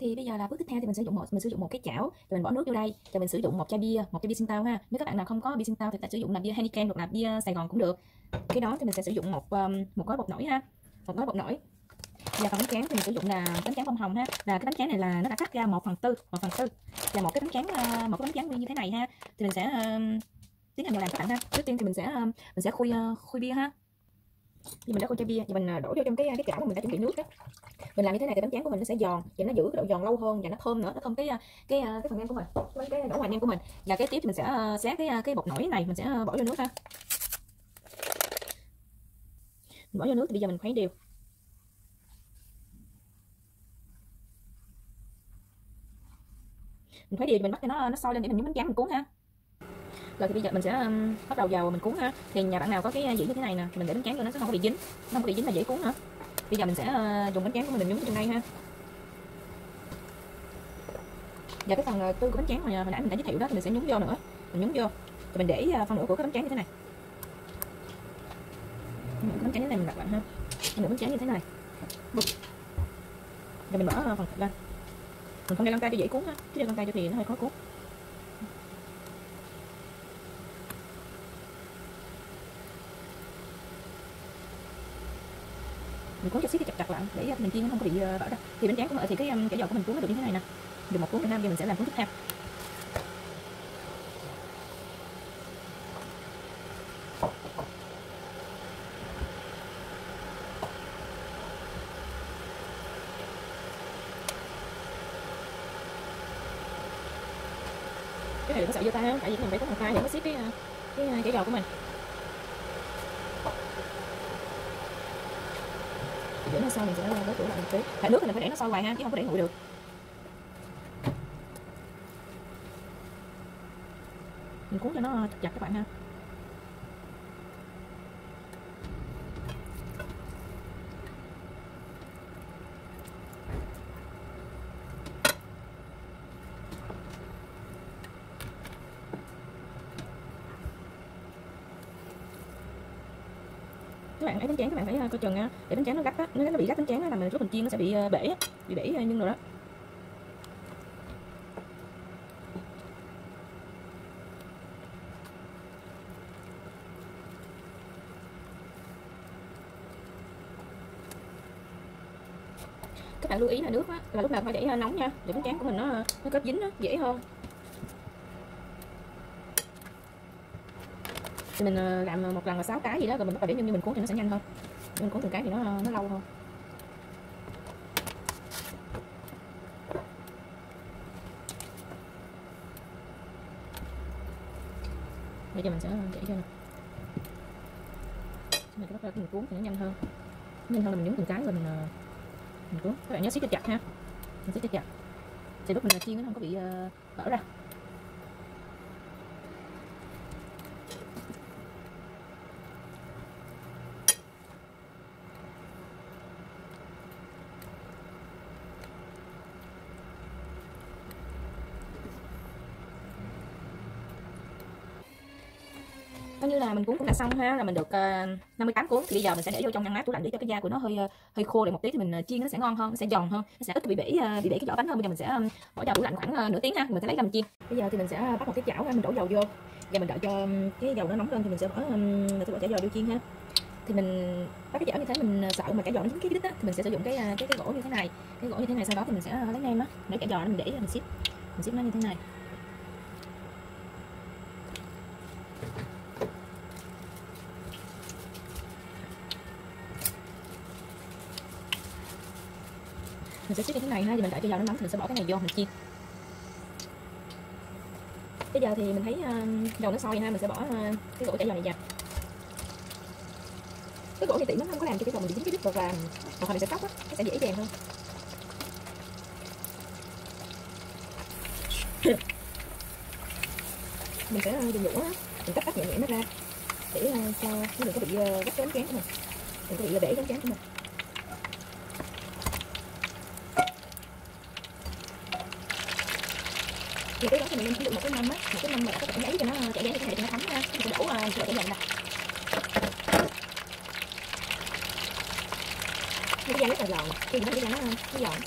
thì bây giờ là bước tiếp theo thì mình sử dụng một mình sử dụng một cái chảo rồi mình bỏ nước vô đây rồi mình sử dụng một chai bia một chai bia sinh tao ha. Nếu các bạn nào không có bia sinh tao thì ta sử dụng là bia Heineken hoặc là bia Sài Gòn cũng được. Cái đó thì mình sẽ sử dụng một um, một gói bột nổi ha một gói bột nổi. Và phần bánh tráng thì mình sử dụng là bánh tráng bông hồng ha. Là cái bánh tráng này là nó đã cắt ra một phần tư một phần tư. Là một cái bánh tráng à, một cái bánh tráng nguyên như thế này ha. Thì mình sẽ uh, tiến hành vào làm các bạn ha. Trước tiên thì mình sẽ uh, mình sẽ khui uh, khui bia ha. Thì mình đã khui chai bia thì mình à, đổ vô trong cái à, cái chảo mà mình đã chuẩn bị nước đó mình làm như thế này thì bánh tráng của mình nó sẽ giòn và nó giữ cái độ giòn lâu hơn và nó thơm nữa nó thơm cái à, cái à, cái phần nem của mình cái cái đổ ngoài nem của mình. Và cái tiếp thì mình sẽ à, xé cái cái bột nổi này mình sẽ bỏ vô nước ha. Mình bỏ vô nước thì bây giờ mình khuấy đều. Mình khuấy đều thì mình bắt cho nó nó sôi lên để mình nhúng bánh tráng mình cuốn ha. Rồi thì bây giờ mình sẽ um, bắt đầu vào mình cuốn ha. Thì nhà bạn nào có cái dĩa như thế này nè thì mình để bánh tráng cho nó sẽ không có bị dính nó không có bị dính là dễ cuốn nữa bây giờ mình sẽ ờ, dùng bánh tráng của mình nhúng trong đây ha. Và cái phần ờ, tư của bánh tráng mà hồi nãy mình đã giới thiệu đó thì mình sẽ nhúng vô nữa. Mình nhúng vô. Rồi mình để phân phần nửa của cái bánh tráng như thế này. Cái bánh tráng như thế này mình đặt bạn ha. Phần nửa bánh tráng như thế này. Rồi mình mở phần lên. Mình không để lăn tay cho dễ cuốn ha chứ để lăn tay cho thì nó hơi khó cuốn. Mình cuốn cho siết chặt chặt lại, để à, mình chiên nó không có bị à, vỡ ra thì bánh tráng của mình, thì cái à, chả giò của mình cuốn nó được như thế này nè. Được một cuốn Việt Nam giờ mình sẽ làm cuốn tiếp theo. Cái này có sợ vô tay tại vì mình phải có bàn tay để nó siết cái cái cái giò của mình. Để nó sôi mình sẽ đổ tủ lại một chút tại nước thì mình phải để nó sôi hoài ha, chứ không có để nguội được. Mình cuốn cho nó chặt các bạn ha. Các bạn ấy bánh tráng các bạn phải à, coi chừng à, để bánh tráng nó gắt á nếu nó bị gắt bánh tráng là mình lúc mình chiên nó sẽ bị à, bể bị bể nhưng rồi đó. Các bạn lưu ý là nước á, là lúc nào phải để nóng nha để bánh tráng của mình nó nó kết dính á, dễ hơn. Thì mình ờ, làm một lần là 6 cái gì đó, rồi mình bắt đầu để như mình cuốn thì nó sẽ nhanh hơn. Mình cuốn từng cái thì nó ờ, nó lâu hơn. Bây giờ mình sẽ ờ, để cho nè. Mình bắt đầu mình cuốn thì nó nhanh hơn. Nhanh hơn là mình nhúng từng cái rồi mình mình cuốn. Các bạn nhớ siết cho chặt ha. Mình siết cho chặt. Thì lúc mình chiên, nó không có bị bở ra. Như là mình cuốn cũng đã xong ha là mình được ờ, uh, 58 cuốn. Thì bây giờ mình sẽ để vô trong ngăn mát tủ lạnh để cho cái da của nó hơi uh, hơi khô lại một tí thì mình uh, chiên nó sẽ ngon hơn nó sẽ giòn hơn nó sẽ ít bị bể uh, bị bể cái vỏ bánh hơn. Bây giờ mình sẽ um, bỏ vào tủ lạnh khoảng uh, nửa tiếng ha mình sẽ lấy ra mình chiên. Bây giờ thì mình sẽ bắt một cái chảo ha mình đổ dầu vô. Và mình đợi cho cái dầu nó nóng lên thì mình sẽ bỏ um, mình sẽ bỏ chả giò vô chiên ha. Thì mình bắt cái chảo như thế mình sợ mà chả giò nó dính cái đít á thì mình sẽ sử dụng cái cái cái gỗ như thế này. Cái gỗ như thế này sau đó thì mình sẽ lấy nem á để chả giò nó mình để mình xếp mình xếp nó như thế này. Mình sẽ xếp như thế này ha thì mình đợi cho dầu nó nóng thì mình sẽ bỏ cái này vô mình chiên. Bây giờ thì mình thấy uh, dầu nó sôi ha mình sẽ bỏ uh, cái gỗ chả dầu này vào. Cái gỗ này tiện nó không có làm cho cái dầu mình bị dính cái đít vào và hoặc là mình sẽ tóc á nó sẽ dễ dàng hơn. Mình sẽ ờ, dùng dũa mình cắt cắt nhẹ nhẹ nó ra để uh, cho nó đừng có bị uh, gấp chán bánh của mình. Đừng có bị bể bánh chán của mình. Thì cái đó thì mình nên sử dụng một cái mâm á một cái mâm mà có thể ấy cho nó chảy ra như này cho nó thấm ha mình sẽ đổ uh, để dành nè. Thì cái da rất là giòn khi nó cái da nó nó giòn.